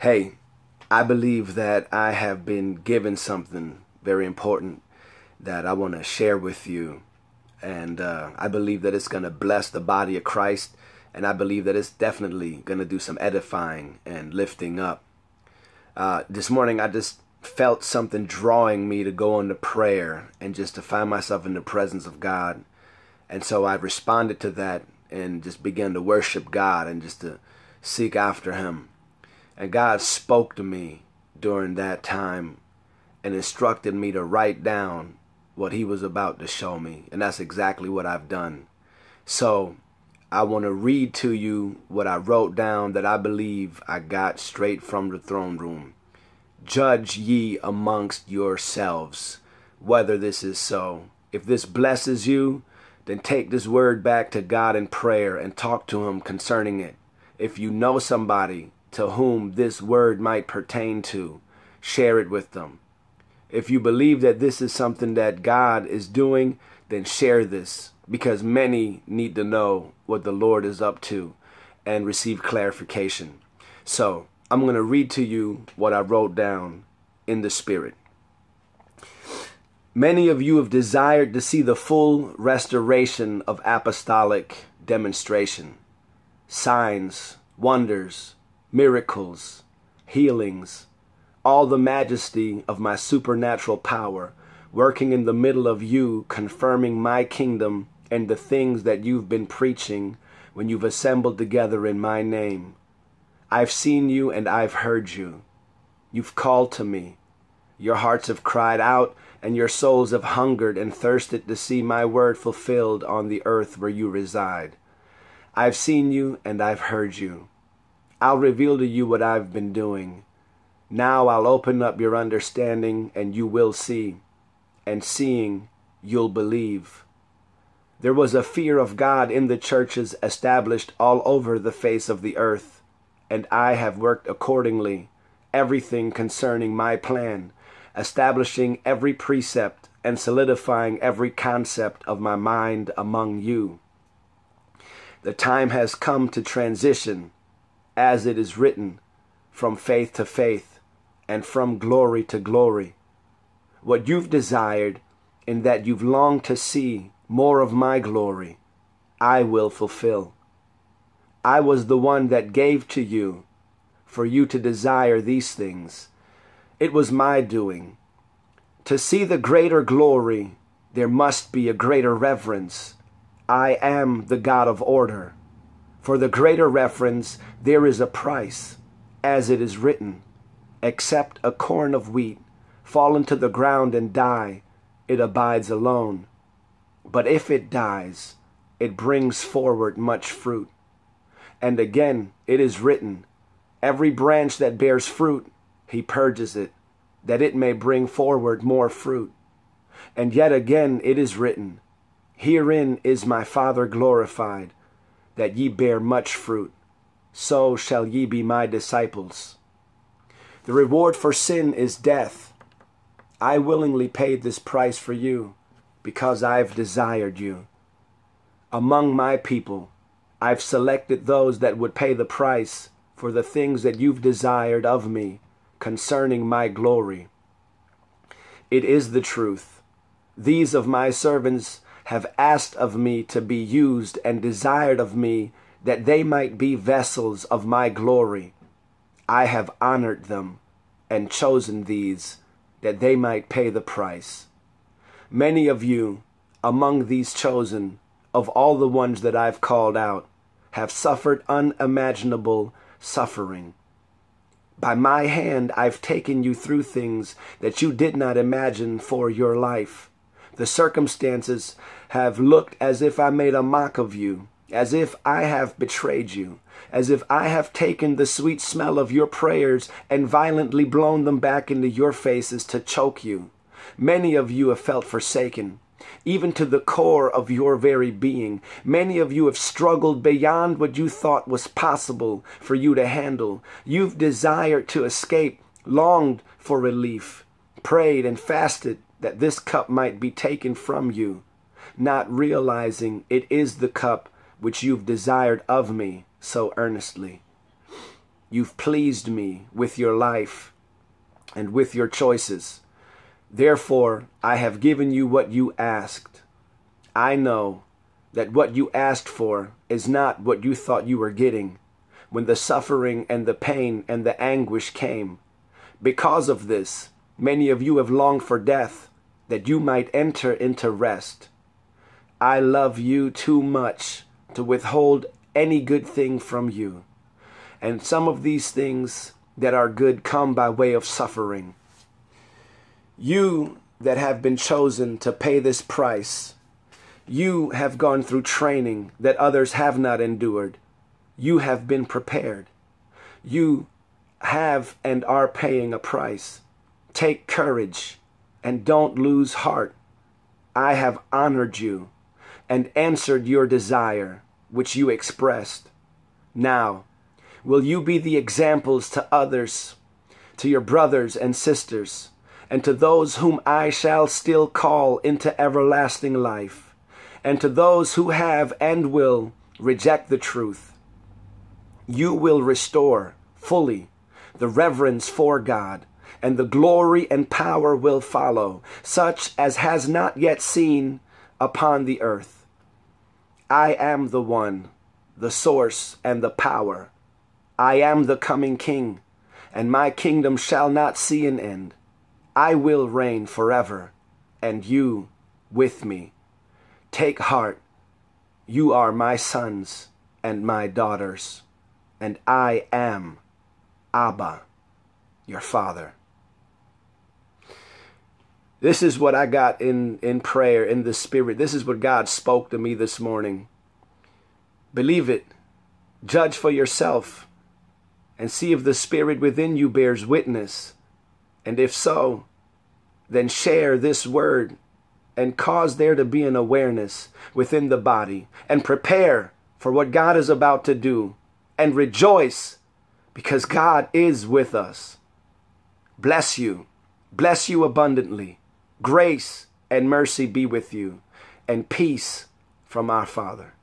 Hey, I believe that I have been given something very important that I want to share with you. And uh, I believe that it's going to bless the body of Christ. And I believe that it's definitely going to do some edifying and lifting up. Uh, this morning, I just felt something drawing me to go into prayer and just to find myself in the presence of God. And so I responded to that and just began to worship God and just to seek after Him. And God spoke to me during that time and instructed me to write down what He was about to show me. And that's exactly what I've done. So I want to read to you what I wrote down that I believe I got straight from the throne room. Judge ye amongst yourselves whether this is so. If this blesses you, then take this word back to God in prayer and talk to Him concerning it. If you know somebody to whom this word might pertain to, share it with them. If you believe that this is something that God is doing, then share this because many need to know what the Lord is up to and receive clarification. So, I'm going to read to you what I wrote down in the Spirit. Many of you have desired to see the full restoration of apostolic demonstration, signs, wonders, miracles, healings, all the majesty of my supernatural power working in the middle of you, confirming my kingdom and the things that you've been preaching when you've assembled together in my name. I've seen you and I've heard you. You've called to me. Your hearts have cried out, and your souls have hungered and thirsted to see my word fulfilled on the earth where you reside. I've seen you and I've heard you. I'll reveal to you what I've been doing. Now I'll open up your understanding and you will see, and seeing, you'll believe. There was a fear of God in the churches established all over the face of the earth, and I have worked accordingly, everything concerning my plan, establishing every precept and solidifying every concept of my mind among you. The time has come to transition as it is written, from faith to faith, and from glory to glory. What you've desired, and that you've longed to see more of my glory, I will fulfill. I was the one that gave to you for you to desire these things. It was my doing. To see the greater glory, there must be a greater reverence. I am the God of order. For the greater reference, there is a price, as it is written, except a corn of wheat fall into the ground and die, it abides alone. But if it dies, it brings forward much fruit. And again, it is written, Every branch that bears fruit, he purges it, that it may bring forward more fruit. And yet again, it is written, Herein is my Father glorified, that ye bear much fruit, so shall ye be my disciples. The reward for sin is death. I willingly paid this price for you because I've desired you. Among my people, I've selected those that would pay the price for the things that you've desired of me concerning my glory. It is the truth. These of my servants have asked of me to be used and desired of me that they might be vessels of my glory. I have honored them and chosen these that they might pay the price. Many of you among these chosen, of all the ones that I've called out, have suffered unimaginable suffering. By my hand, I've taken you through things that you did not imagine for your life. The circumstances have looked as if I made a mock of you, as if I have betrayed you, as if I have taken the sweet smell of your prayers and violently blown them back into your faces to choke you. Many of you have felt forsaken, even to the core of your very being. Many of you have struggled beyond what you thought was possible for you to handle. You've desired to escape, longed for relief, prayed and fasted that this cup might be taken from you, not realizing it is the cup which you've desired of me so earnestly. You've pleased me with your life and with your choices. Therefore, I have given you what you asked. I know that what you asked for is not what you thought you were getting when the suffering and the pain and the anguish came. Because of this, many of you have longed for death that you might enter into rest. I love you too much to withhold any good thing from you. And some of these things that are good come by way of suffering. You that have been chosen to pay this price, you have gone through training that others have not endured. You have been prepared. You have and are paying a price. Take courage and don't lose heart. I have honored you and answered your desire, which you expressed. Now, will you be the examples to others, to your brothers and sisters? and to those whom I shall still call into everlasting life, and to those who have and will reject the truth. You will restore fully the reverence for God, and the glory and power will follow, such as has not yet seen upon the earth. I am the one, the source and the power. I am the coming King, and my kingdom shall not see an end. I will reign forever, and you with me. Take heart, you are my sons and my daughters, and I am Abba, your father. This is what I got in, in prayer, in the spirit. This is what God spoke to me this morning. Believe it. Judge for yourself and see if the spirit within you bears witness. And if so, then share this word and cause there to be an awareness within the body and prepare for what God is about to do and rejoice because God is with us. Bless you. Bless you abundantly. Grace and mercy be with you and peace from our Father.